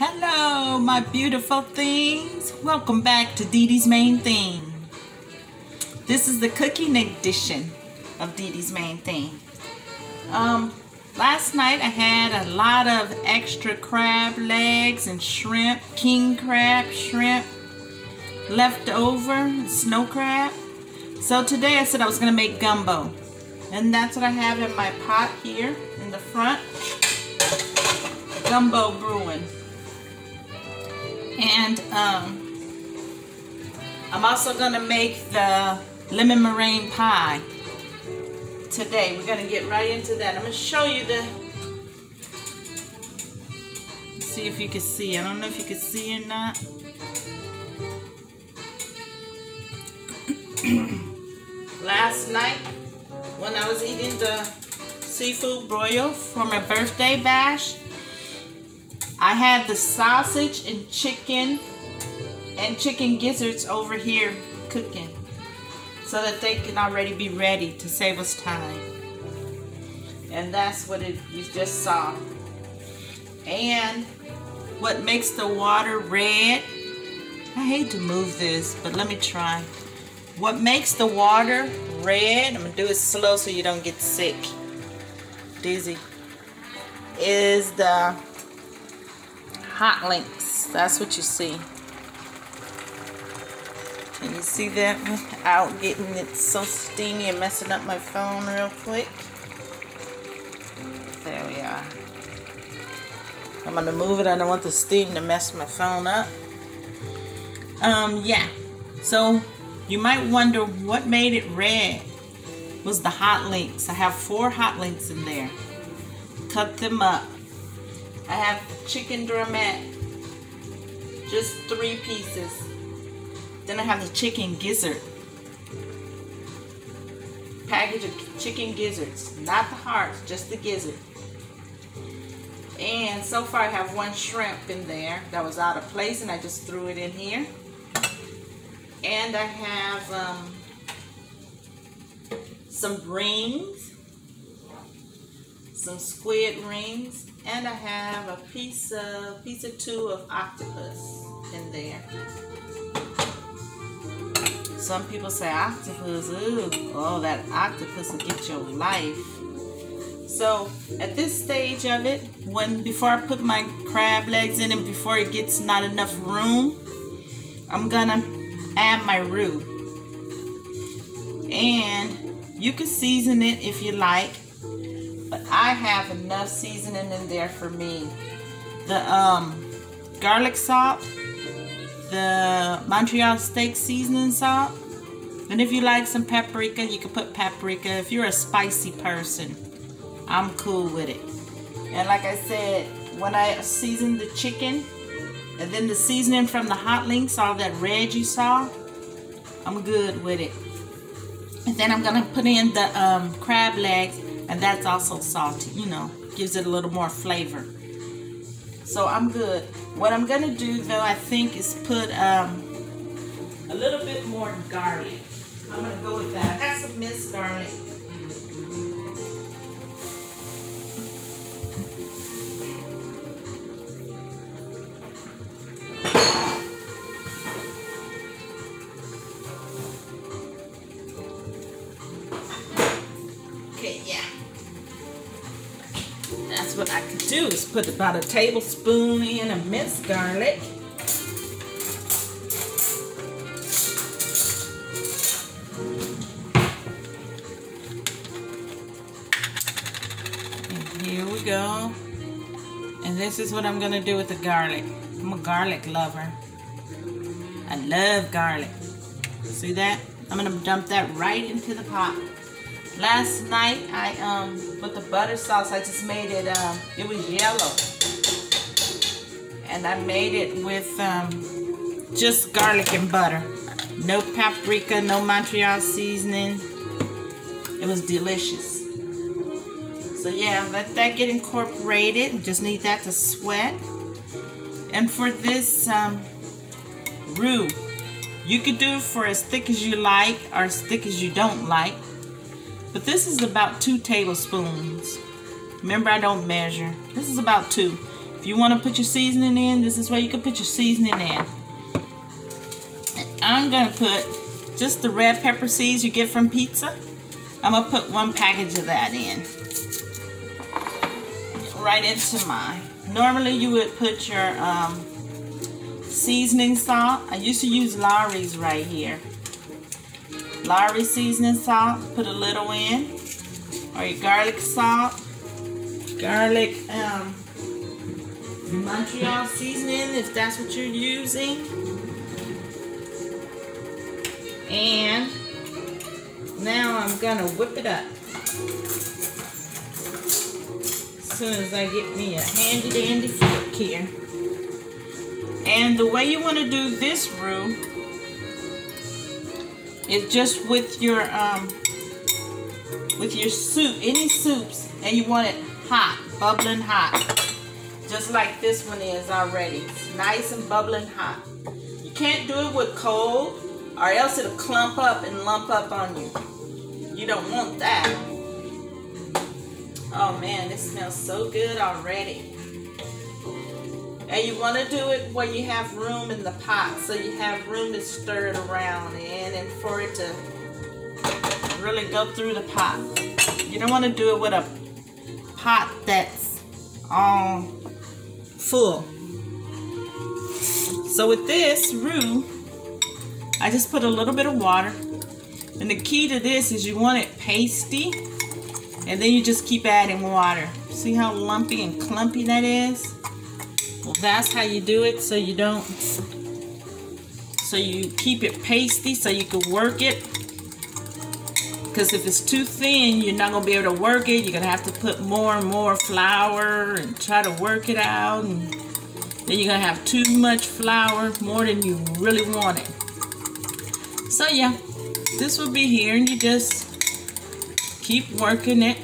Hello, my beautiful things. Welcome back to Dee Dee's Main Thing. This is the cooking edition of Dee Dee's Main Thing. Um, last night I had a lot of extra crab legs and shrimp, king crab, shrimp, left over, snow crab. So today I said I was going to make gumbo. And that's what I have in my pot here in the front. Gumbo brewing. And um, I'm also going to make the lemon meringue pie today. We're going to get right into that. I'm to show you the... See if you can see. I don't know if you can see or not. Last night, when I was eating the seafood broil for my birthday bash, I had the sausage and chicken and chicken gizzards over here cooking so that they can already be ready to save us time. And that's what it, you just saw. And what makes the water red, I hate to move this, but let me try. What makes the water red, I'm gonna do it slow so you don't get sick, dizzy, is the hot links. That's what you see. Can you see that without getting it so steamy and messing up my phone real quick? There we are. I'm gonna move it. I don't want the steam to mess my phone up. Um, yeah. So you might wonder what made it red was the hot links. I have four hot links in there. Cut them up. I have chicken drumette, just three pieces. Then I have the chicken gizzard. Package of chicken gizzards, not the hearts, just the gizzard. And so far I have one shrimp in there that was out of place and I just threw it in here. And I have um, some rings, some squid rings, and I have a piece of piece or two of octopus in there. Some people say octopus, ooh, oh that octopus will get your life. So at this stage of it, when before I put my crab legs in and before it gets not enough room, I'm gonna add my roux. And you can season it if you like, I have enough seasoning in there for me. The um, garlic salt, the Montreal steak seasoning salt, and if you like some paprika, you can put paprika. If you're a spicy person, I'm cool with it. And like I said, when I season the chicken, and then the seasoning from the hot links, all that red you saw, I'm good with it. And then I'm gonna put in the um, crab legs and that's also salty, you know, gives it a little more flavor. So I'm good. What I'm gonna do though, I think is put um, a little bit more garlic. I'm gonna go with that. I got some minced garlic. Put about a tablespoon in of minced garlic. And here we go. And this is what I'm gonna do with the garlic. I'm a garlic lover. I love garlic. See that? I'm gonna dump that right into the pot. Last night I um with the butter sauce I just made it um it was yellow. And I made it with um just garlic and butter. No paprika, no Montreal seasoning. It was delicious. So yeah, let that get incorporated. Just need that to sweat. And for this um, roux, you could do it for as thick as you like or as thick as you don't like. But this is about two tablespoons. Remember, I don't measure. This is about two. If you want to put your seasoning in, this is where you can put your seasoning in. I'm going to put just the red pepper seeds you get from pizza. I'm going to put one package of that in. Right into mine. Normally you would put your um, seasoning salt. I used to use Lawry's right here. Lawry seasoning salt, put a little in. Or your garlic salt. Garlic um, Montreal seasoning if that's what you're using. And now I'm gonna whip it up. As soon as I get me a handy dandy fork here. And the way you want to do this roux is just with your um with your soup, any soups, and you want it hot, bubbling hot. Just like this one is already. It's nice and bubbling hot. You can't do it with cold or else it'll clump up and lump up on you. You don't want that. Oh man, this smells so good already. And you want to do it where you have room in the pot, so you have room to stir it around in and for it to really go through the pot. You don't want to do it with a pot that's all full. So with this roux, I just put a little bit of water. And the key to this is you want it pasty. And then you just keep adding water. See how lumpy and clumpy that is? That's how you do it so you don't, so you keep it pasty so you can work it. Because if it's too thin, you're not going to be able to work it. You're going to have to put more and more flour and try to work it out. And then you're going to have too much flour, more than you really want it. So yeah, this will be here and you just keep working it.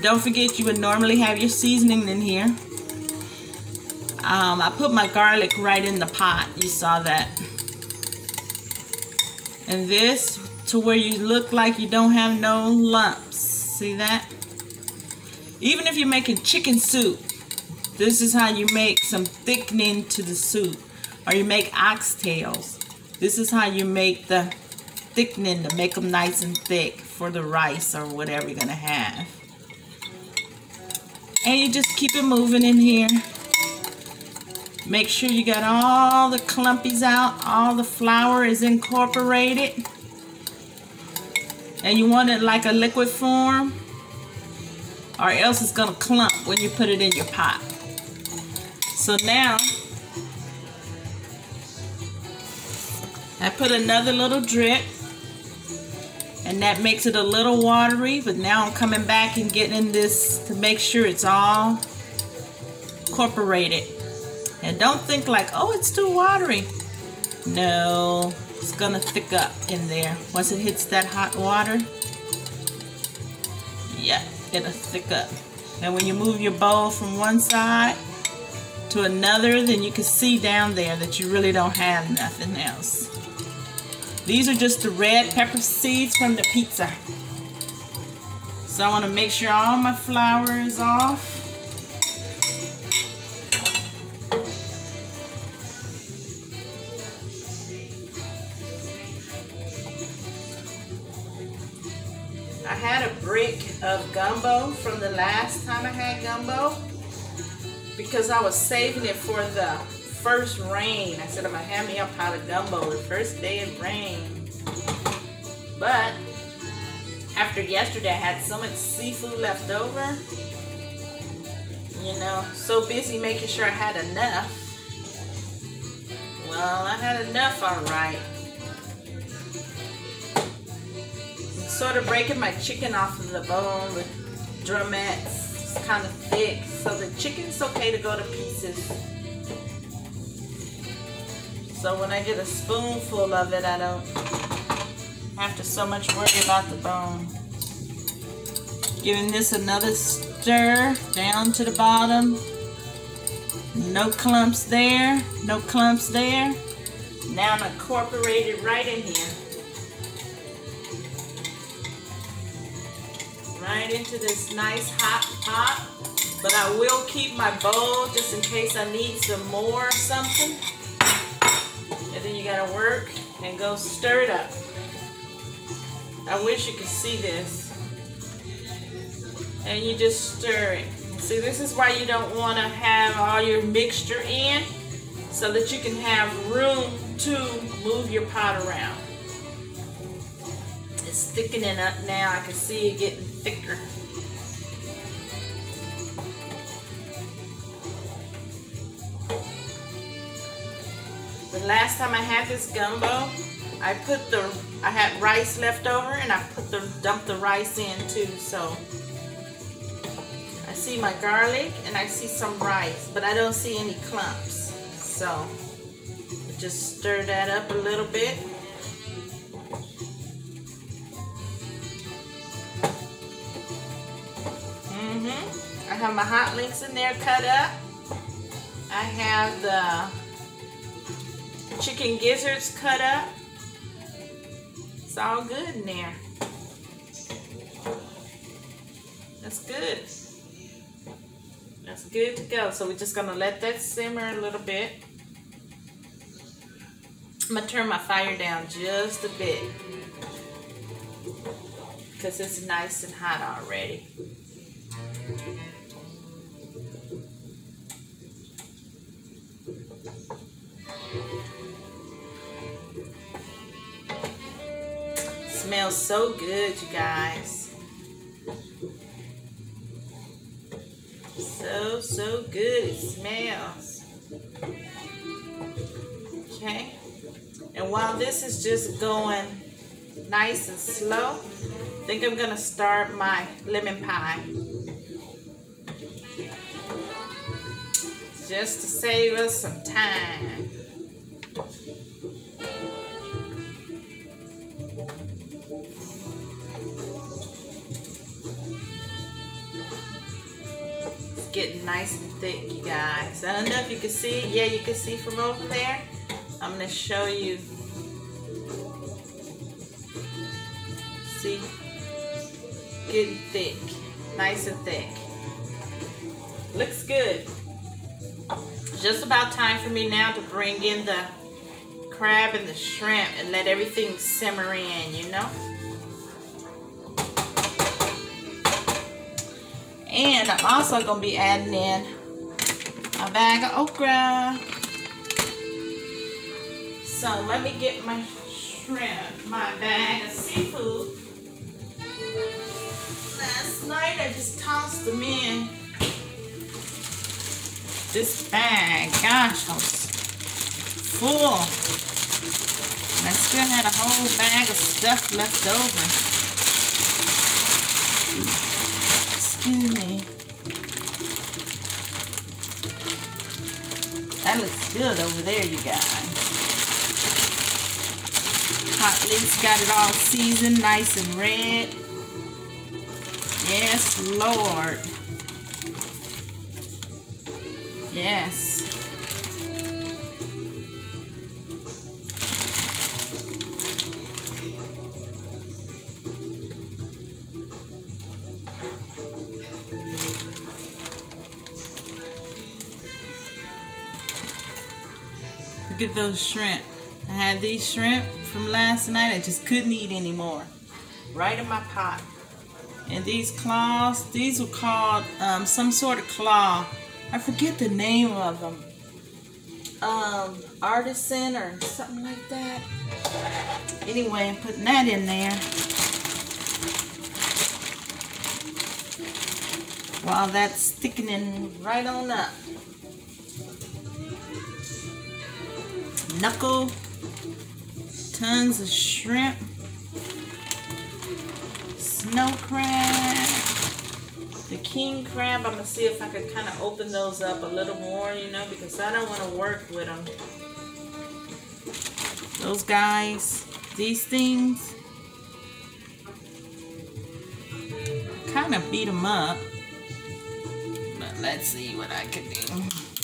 Don't forget you would normally have your seasoning in here. Um, I put my garlic right in the pot. You saw that. And this to where you look like you don't have no lumps. See that? Even if you're making chicken soup, this is how you make some thickening to the soup. Or you make oxtails. This is how you make the thickening to make them nice and thick for the rice or whatever you're going to have. And you just keep it moving in here. Make sure you got all the clumpies out. All the flour is incorporated. And you want it like a liquid form. Or else it's going to clump when you put it in your pot. So now, I put another little drip. And that makes it a little watery. But now I'm coming back and getting in this to make sure it's all incorporated. And don't think like, oh, it's too watery. No, it's gonna thick up in there. Once it hits that hot water, yeah, it'll thick up. And when you move your bowl from one side to another, then you can see down there that you really don't have nothing else. These are just the red pepper seeds from the pizza. So I want to make sure all my flour is off. I had a brick of gumbo from the last time I had gumbo because I was saving it for the first rain. I said I'm gonna have me a pot of gumbo the first day it rains. But after yesterday I had so much seafood left over. You know, so busy making sure I had enough. Well, I had enough alright. Sort of breaking my chicken off of the bone with drumettes it's kind of thick, so the chicken's okay to go to pieces. So when I get a spoonful of it, I don't have to so much worry about the bone. Giving this another stir down to the bottom. No clumps there, no clumps there. Now I'm incorporated right in here. right into this nice hot pot. But I will keep my bowl just in case I need some more or something. Gotta work and go stir it up. I wish you could see this. And you just stir it. See, this is why you don't want to have all your mixture in so that you can have room to move your pot around. It's thickening up now. I can see it getting thicker. The last time I had this gumbo, I put the I had rice left over and I put the dumped the rice in too. So I see my garlic and I see some rice, but I don't see any clumps. So just stir that up a little bit. Mm-hmm. I have my hot links in there cut up. I have the chicken gizzards cut up. It's all good in there. That's good. That's good to go. So we're just gonna let that simmer a little bit. I'm gonna turn my fire down just a bit because it's nice and hot already. Smells so good, you guys. So, so good it smells. Okay. And while this is just going nice and slow, I think I'm going to start my lemon pie. Just to save us some time. Getting nice and thick, you guys. I don't know if you can see. Yeah, you can see from over there. I'm going to show you. See? Getting thick. Nice and thick. Looks good. Just about time for me now to bring in the crab and the shrimp and let everything simmer in, you know? And I'm also going to be adding in a bag of okra. So let me get my shrimp, my bag of seafood. Last night I just tossed them in this bag. Gosh, I was full. I still had a whole bag of stuff left over. That looks good over there, you guys. Hot links got it all seasoned, nice and red. Yes, Lord. Yes. Look at those shrimp. I had these shrimp from last night. I just couldn't eat anymore. Right in my pot. And these claws, these were called um, some sort of claw. I forget the name of them. Um, artisan or something like that. Anyway, I'm putting that in there. While that's thickening right on up. Knuckle, tons of shrimp, snow crab, the king crab. I'm to see if I can kind of open those up a little more, you know, because I don't want to work with them. Those guys, these things, kind of beat them up. But let's see what I can do.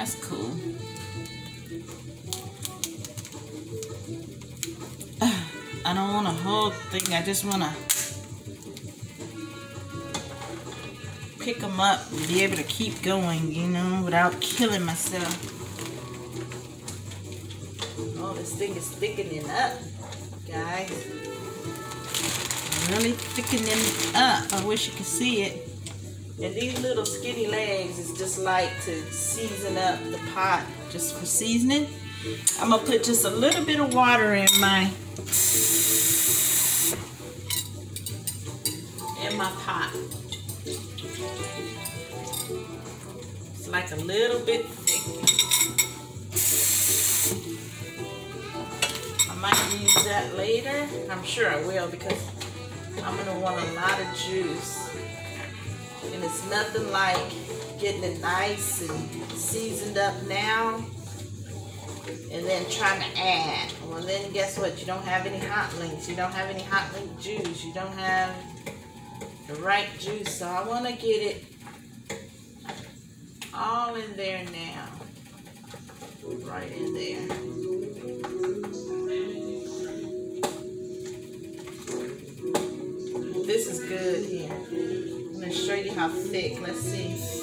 That's cool. I don't want a whole thing. I just want to pick them up and be able to keep going, you know, without killing myself. Oh, this thing is thickening up, guys. Really thickening up. I wish you could see it. And these little skinny legs is just like to season up the pot just for seasoning. I'm gonna put just a little bit of water in my in my pot. It's like a little bit thick. I might use that later. I'm sure I will because I'm gonna want a lot of juice. And it's nothing like getting it nice and seasoned up now and then trying to add. Well, then guess what? You don't have any hot links. You don't have any hot link juice. You don't have the right juice. So I want to get it all in there now. Right in there. This is good here. How thick. Let's see.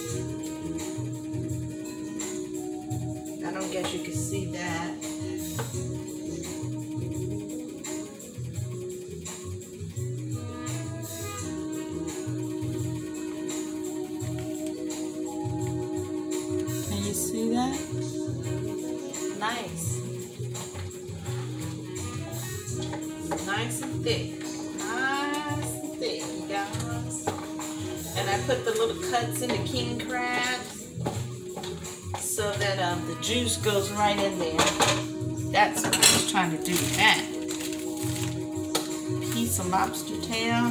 Juice goes right in there. That's what I was trying to do with that. Piece of lobster tail.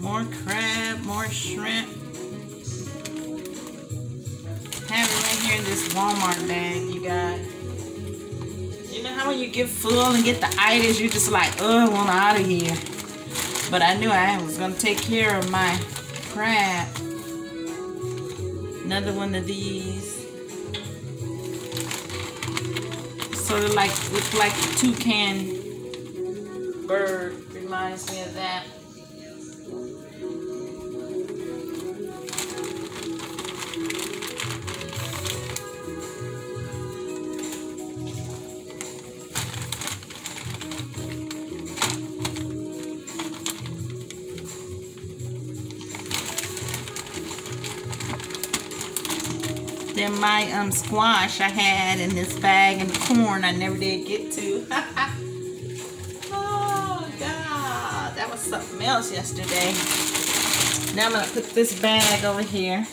More crab, more shrimp. Have it right here in this Walmart bag, you guys. You know how when you get full and get the itis, you're just like, oh, I want out of here. But I knew I was going to take care of my crab. Another one of these. Sort of like, look like a toucan bird. Reminds me of that. Than my um, squash I had in this bag and the corn I never did get to. oh, God. That was something else yesterday. Now I'm to put this bag over here.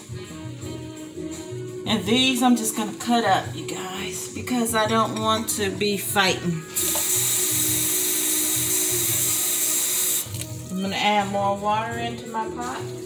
And these I'm just going to cut up, you guys, because I don't want to be fighting. I'm to add more water into my pot.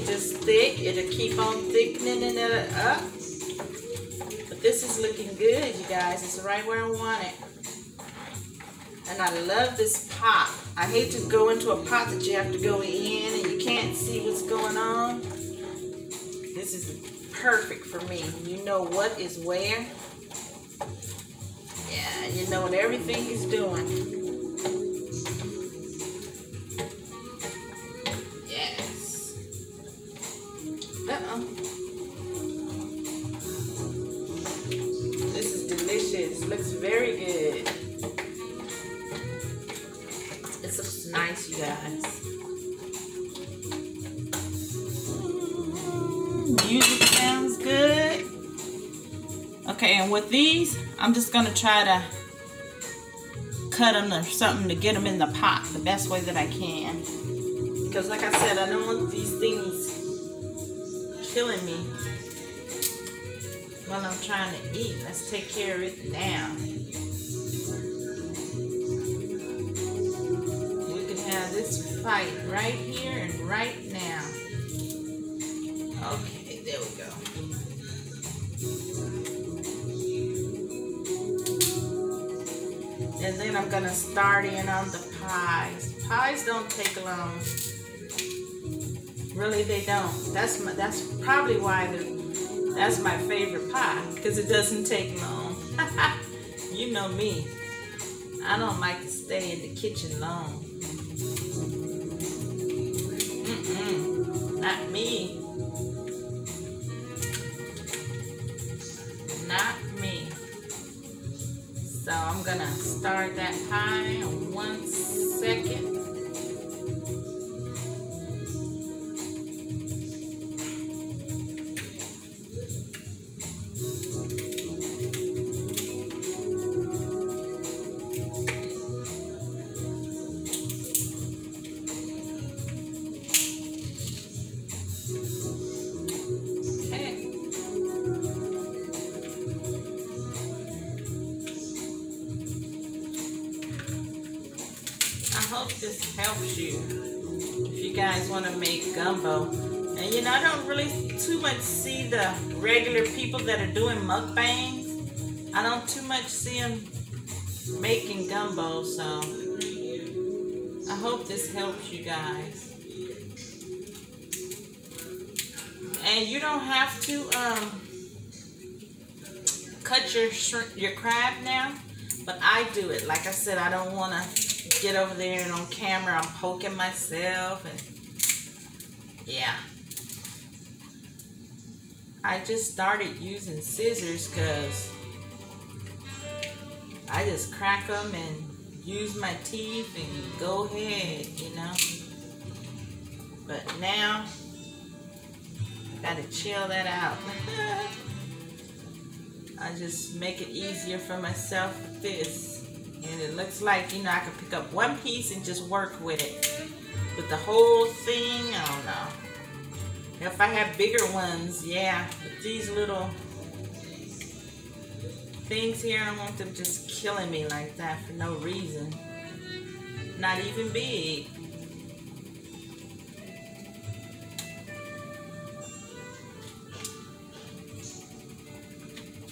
Just thick. It'll keep on thickening it up. But this is looking good, you guys. It's right where I want it. And I love this pot. I hate to go into a pot that you have to go in and you can't see what's going on. This is perfect for me. You know what is where. Yeah, you know what everything is doing. These, I'm just going to try to cut them or something to get them in the pot the best way that I can. Because like I said, I don't want these things killing me while I'm trying to eat. Let's take care of it now. We can have this fight right here and right I'm gonna start in on the pies. Pies don't take long. Really, they don't. That's my. That's probably why the. That's my favorite pie because it doesn't take long. you know me. I don't like to stay in the kitchen long. Mm-mm. Not me. I'm gonna start that high one second. You guys. And you don't have to um, cut your your crab now, but I do it. Like I said, I don't want to get over there and on camera I'm poking myself and yeah. I just started using scissors because I just crack them and use my teeth and go ahead, you know. But now, I gotta chill that out. I just make it easier for myself with this. And it looks like, you know, I can pick up one piece and just work with it. But the whole thing, I don't know. If I have bigger ones, yeah. But these little things here, I want them just killing me like that for no reason. Not even big.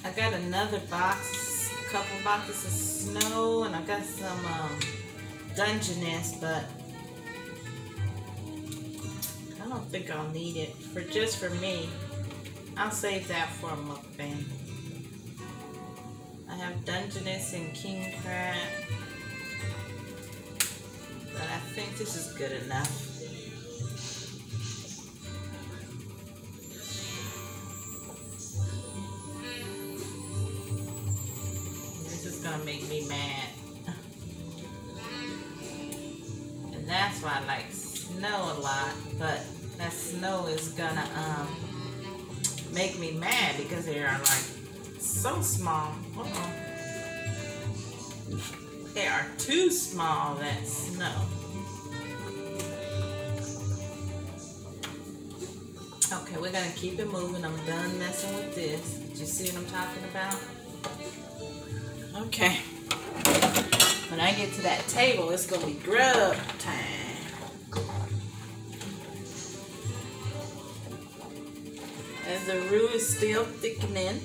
I got another box a couple boxes of snow and I got some um, Dungeness, but I don't think I'll need it for just for me. I'll save that for a mukbang. I have Dungeness and King Crab, but I think this is good enough. This is gonna make me mad. and that's why I like snow a lot, but that snow is gonna um, make me mad because they are like so small. They are too small, that snow. Okay, we're gonna keep it moving. I'm done messing with this. Did you see what I'm talking about? Okay. When I get to that table, it's to be grub time. As the roux is still thickening.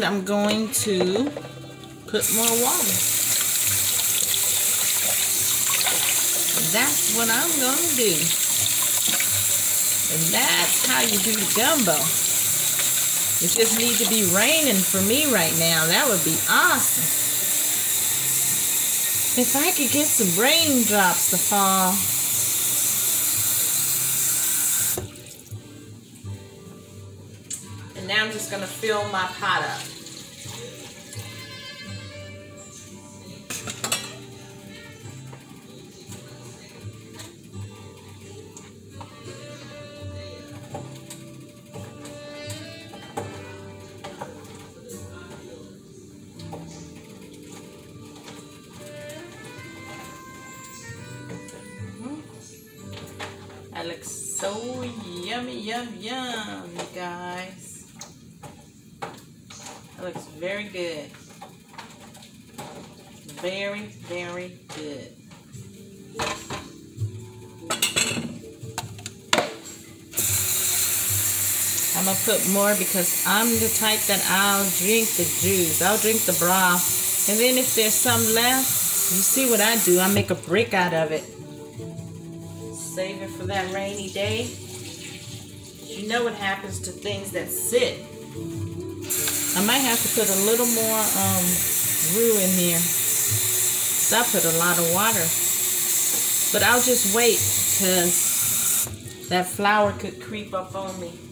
And I'm going to put more water. That's what I'm going to do. And that's how you do the gumbo. It just needs to be raining for me right now. That would be awesome. If I could get some raindrops to fall. And now I'm just going to fill my pot up. More because I'm the type that I'll drink the juice. I'll drink the broth. And then if there's some left, you see what I do. I make a brick out of it. Save it for that rainy day. You know what happens to things that sit. I might have to put a little more um, roux in here. I put a lot of water. But I'll just wait because that flour could creep up on me.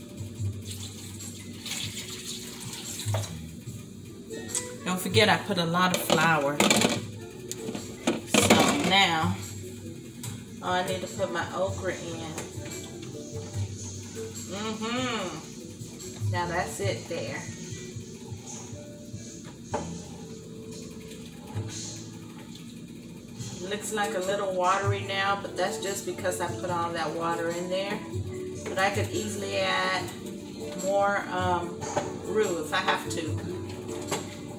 Don't forget I put a lot of flour. So now, oh, I need to put my okra in. Mm-hmm. Now that's it there. looks like a little watery now, but that's just because I put all that water in there. But I could easily add more um, roux if I have to.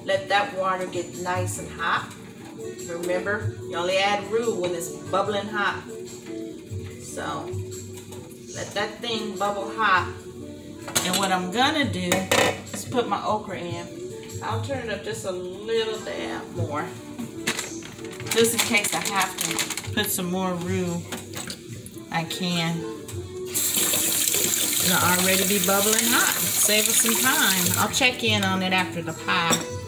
Let that water get nice and hot. Remember, you only add roux when it's bubbling hot. So, let that thing bubble hot. And what I'm gonna do is put my okra in. I'll turn it up just a little bit more. Just in case I have to put some more roux, I can. It'll already be bubbling hot. Save us some time. I'll check in on it after the pie.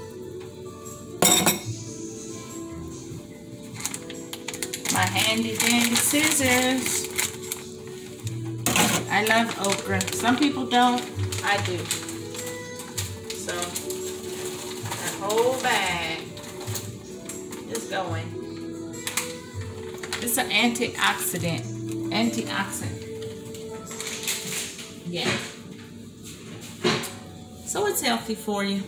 Handy dandy scissors. I love okra. Some people don't. I do. So, a whole bag is going. It's an antioxidant. Antioxidant. Yeah. So it's healthy for you.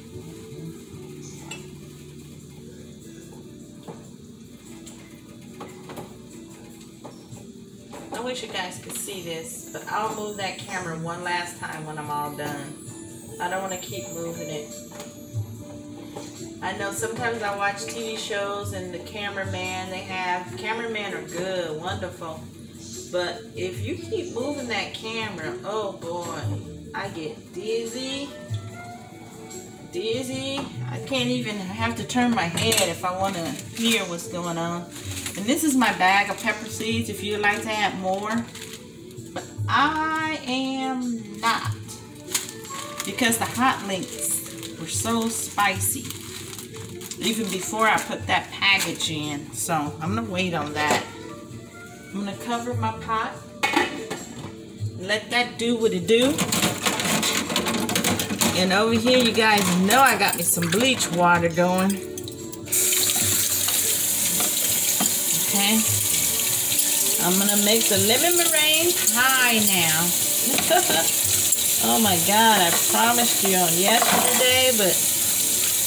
See this, but I'll move that camera one last time when I'm all done. I don't want to keep moving it. I know sometimes I watch TV shows and the cameraman they have, cameramen are good, wonderful. But if you keep moving that camera, oh boy, I get dizzy, dizzy. I can't even have to turn my head if I want to hear what's going on. And this is my bag of pepper seeds if you'd like to add more. I am not. Because the hot links were so spicy even before I put that package in. So I'm gonna wait on that. I'm gonna cover my pot. Let that do what it do. And over here, you guys know I got me some bleach water going. Okay. I'm gonna make the lemon meringue pie now. oh my God, I promised you on yesterday, but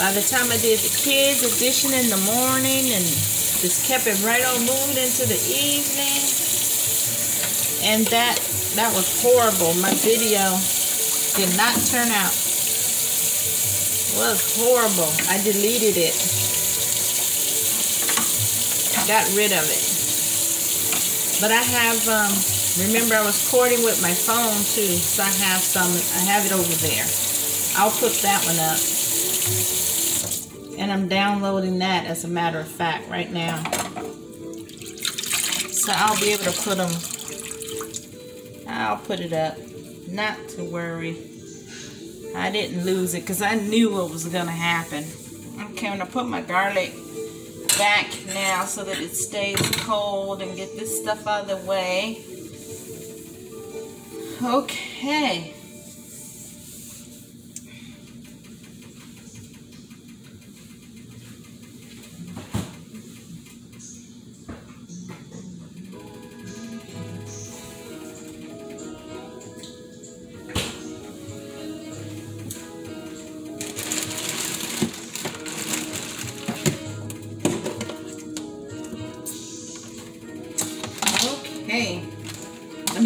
by the time I did the kids edition in the morning and just kept it right on moving into the evening. And that that was horrible. My video did not turn out. It was horrible. I deleted it. Got rid of it. But I have um remember I was recording with my phone too, so I have some I have it over there. I'll put that one up. And I'm downloading that as a matter of fact right now. So I'll be able to put them, I'll put it up. Not to worry. I didn't lose it because I knew what was going to happen. Okay, I'm going to put my garlic back now so that it stays cold and get this stuff out of the way. Okay.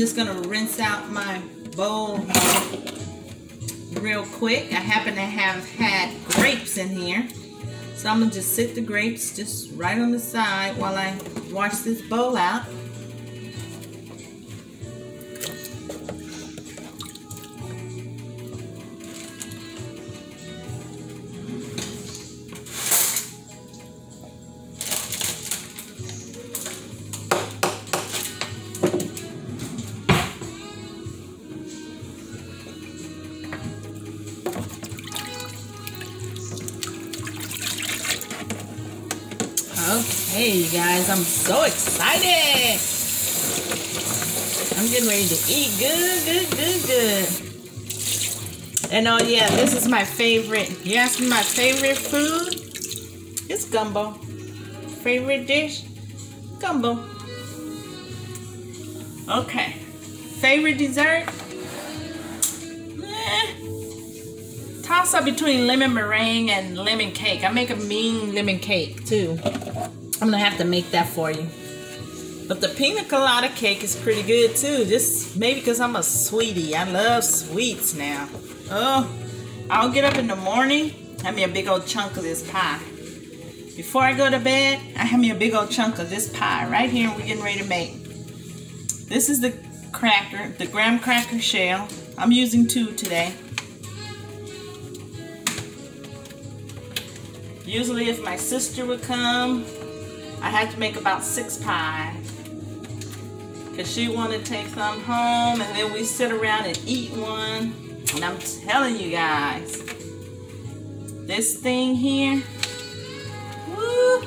just going to rinse out my bowl real quick. I happen to have had grapes in here. So I'm going to just sit the grapes just right on the side while I wash this bowl out. Guys, I'm so excited. I'm getting ready to eat good, good, good, good. And oh yeah, this is my favorite. You ask me my favorite food? It's gumbo. Favorite dish? Gumbo. Okay. Favorite dessert? Eh. Toss up between lemon meringue and lemon cake. I make a mean lemon cake too. I'm gonna have to make that for you. But the pina colada cake is pretty good too. Just maybe because I'm a sweetie. I love sweets now. Oh, I'll get up in the morning, have me a big old chunk of this pie. Before I go to bed, I have me a big old chunk of this pie right here we're getting ready to make. This is the cracker, the graham cracker shell. I'm using two today. Usually if my sister would come, I had to make about six pies. Because she wanted to take some home and then we sit around and eat one. And I'm telling you guys, this thing here, woo,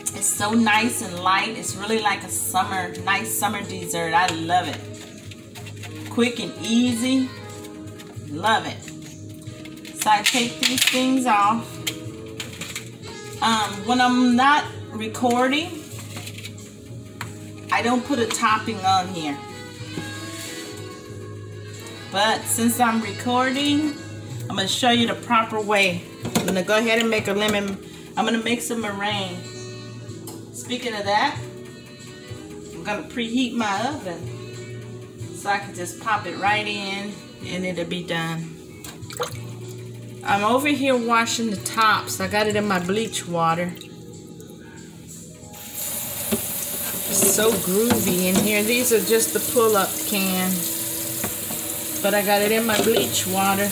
it's so nice and light. It's really like a summer, nice summer dessert. I love it. Quick and easy. Love it. So I take these things off. Um, when I'm not recording, I don't put a topping on here. But since I'm recording, I'm going to show you the proper way. I'm going to go ahead and make a lemon. I'm going to make some meringue. Speaking of that, I'm going to preheat my oven so I can just pop it right in and it'll be done. I'm over here washing the tops. I got it in my bleach water. It's so groovy in here. These are just the pull-up can. But I got it in my bleach water.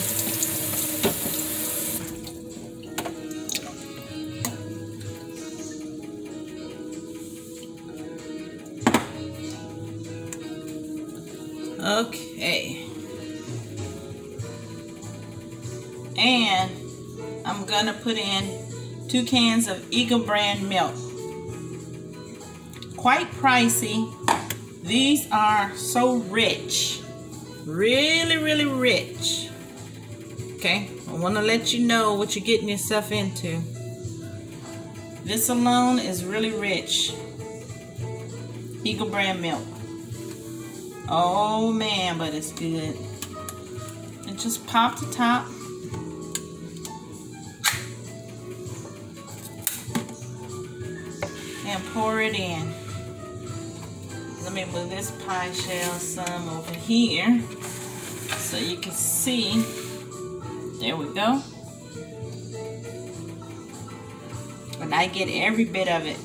Put in two cans of Eagle brand milk. Quite pricey. These are so rich. Really, really rich. Okay, I wanna let you know what you're getting yourself into. This alone is really rich. Eagle brand milk. Oh man, but it's good. And just pop the top. And pour it in. Let me move this pie shell some over here so you can see. There we go. And I get every bit of it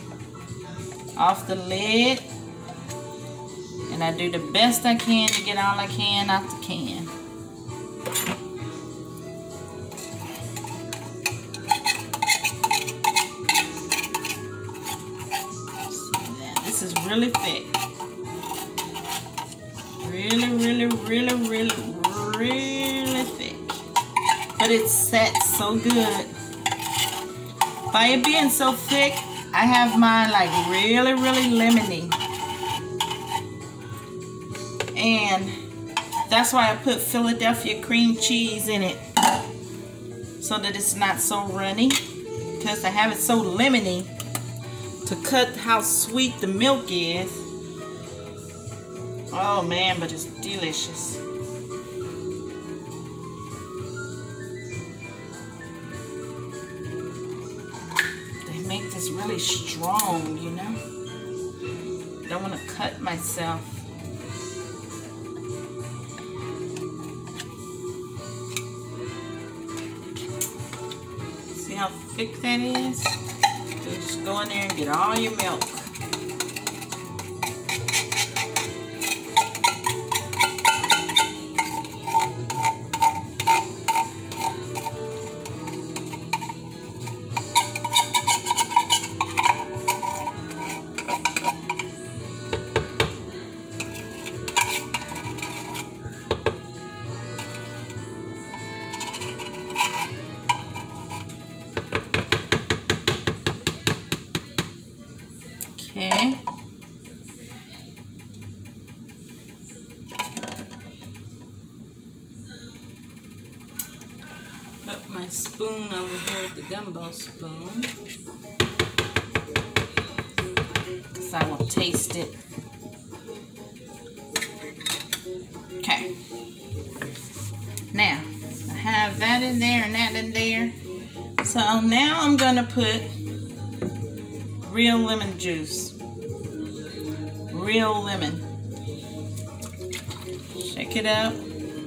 off the lid. And I do the best I can to get all I can out the can. Good. By it being so thick, I have mine like really, really lemony. And that's why I put Philadelphia cream cheese in it. So that it's not so runny. Because I have it so lemony to cut how sweet the milk is. Oh man, but it's delicious. Strong, you know? don't want to cut myself. See how thick that is? So just go in there and get all your milk.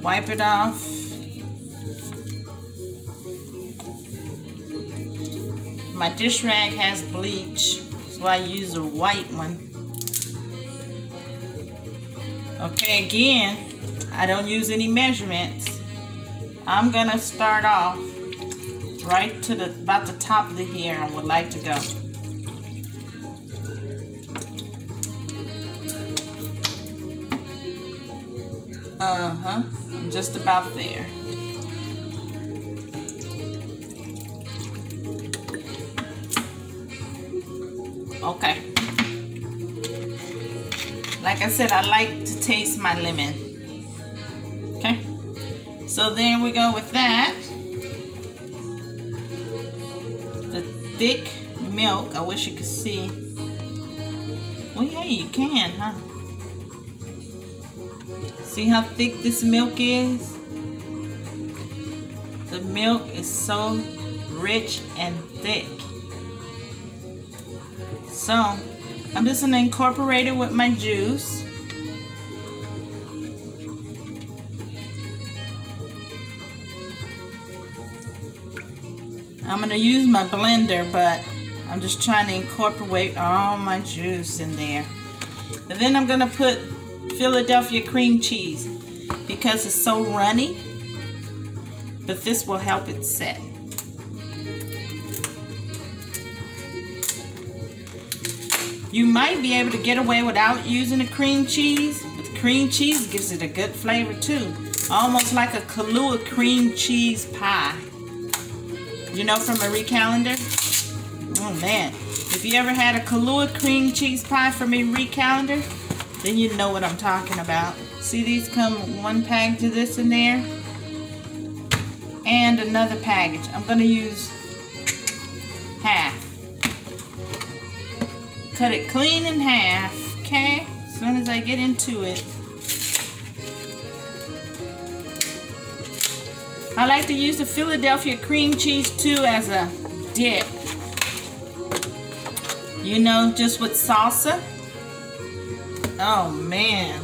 Wipe it off. My dish rag has bleach, so I use a white one. Okay, again, I don't use any measurements. I'm gonna start off right to the about the top of the hair I would like to go. Uh-huh. Just about there. Okay. Like I said, I like to taste my lemon. Okay. So there we go with that. The thick milk. I wish you could see. Well, yeah, you can, huh? See how thick this milk is? The milk is so rich and thick. So, I'm just going to incorporate it with my juice. I'm going to use my blender, but I'm just trying to incorporate all my juice in there. And then I'm going to put Philadelphia cream cheese because it's so runny, but this will help it set. You might be able to get away without using the cream cheese, but the cream cheese gives it a good flavor too. Almost like a Kahlua cream cheese pie. You know from Marie Callender? Oh man, if you ever had a Kahlua cream cheese pie from Marie Callender, then you know what I'm talking about. See these come one package of this in there and another package. I'm going to use half. Cut it clean in half, okay? As soon as I get into it. I like to use the Philadelphia cream cheese too as a dip. You know, just with salsa. Oh man.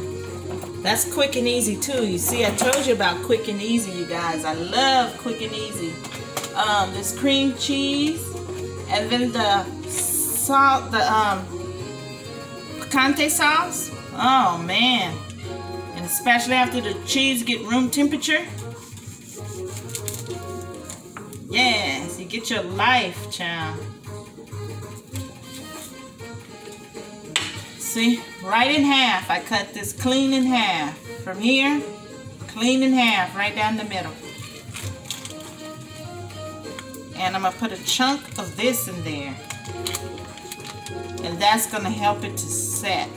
That's quick and easy too. You see, I told you about quick and easy, you guys. I love quick and easy. Um, this cream cheese and then the salt, the um, picante sauce. Oh man. And especially after the cheese get room temperature. Yes, you get your life, child. See, right in half. I cut this clean in half. From here, clean in half, right down the middle. And I'm going to put a chunk of this in there. And that's going to help it to set.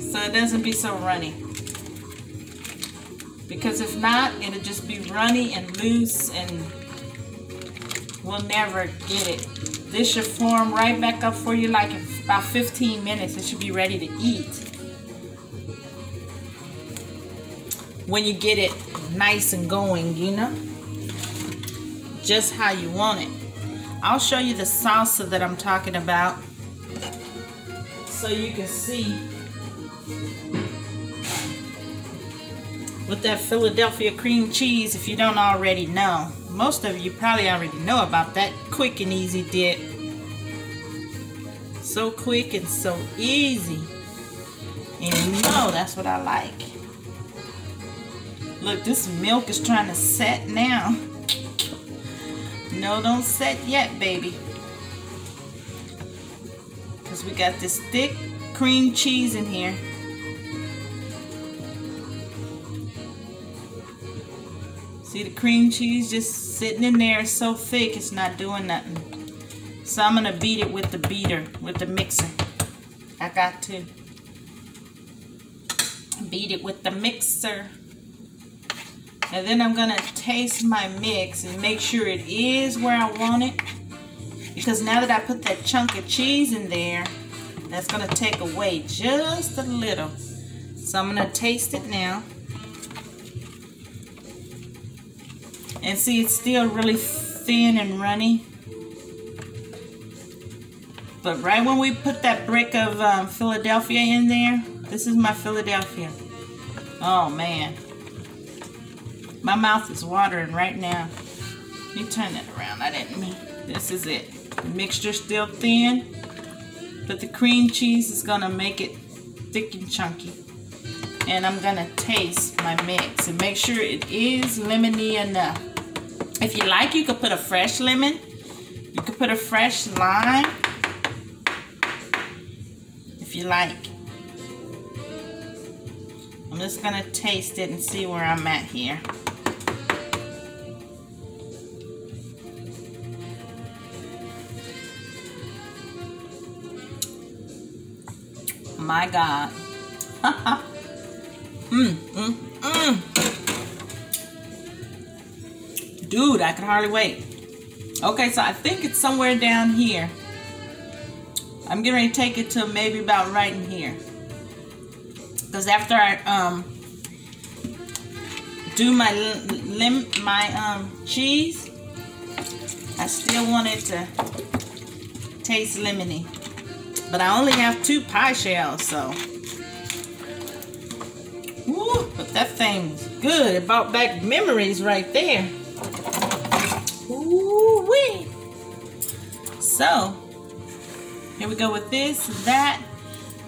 So it doesn't be so runny. Because if not, it'll just be runny and loose and we'll never get it. This should form right back up for you like in about 15 minutes. It should be ready to eat. When you get it nice and going, you know? Just how you want it. I'll show you the salsa that I'm talking about so you can see with that Philadelphia cream cheese if you don't already know. Most of you probably already know about that quick and easy dip. So quick and so easy. And you know that's what I like. Look, this milk is trying to set now. No, don't set yet, baby. Because we got this thick cream cheese in here. See the cream cheese just sitting in there so thick it's not doing nothing. So I'm going to beat it with the beater, with the mixer. I got to beat it with the mixer. And then I'm going to taste my mix and make sure it is where I want it. Because now that I put that chunk of cheese in there, that's going to take away just a little. So I'm going to taste it now. And see, it's still really thin and runny. But right when we put that brick of um, Philadelphia in there, this is my Philadelphia. Oh, man. My mouth is watering right now. Let me turn that around. I didn't mean. This is it. The mixture's still thin, but the cream cheese is going to make it thick and chunky. And I'm going to taste my mix and make sure it is lemony enough. If you like, you could put a fresh lemon. You could put a fresh lime. If you like. I'm just going to taste it and see where I'm at here. My God. Mmm, mmm, mmm. Dude, I can hardly wait. Okay, so I think it's somewhere down here. I'm getting ready to take it to maybe about right in here. Because after I um do my lim my um cheese, I still want it to taste lemony. But I only have two pie shells, so. Woo, but that thing's good. It brought back memories right there. Ooh wee. So, here we go with this, that.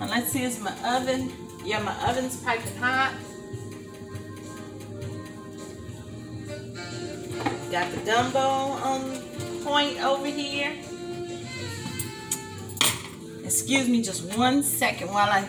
And let's see, is my oven. Yeah, my oven's piping hot. Got the gumbo on point over here. Excuse me just one second while I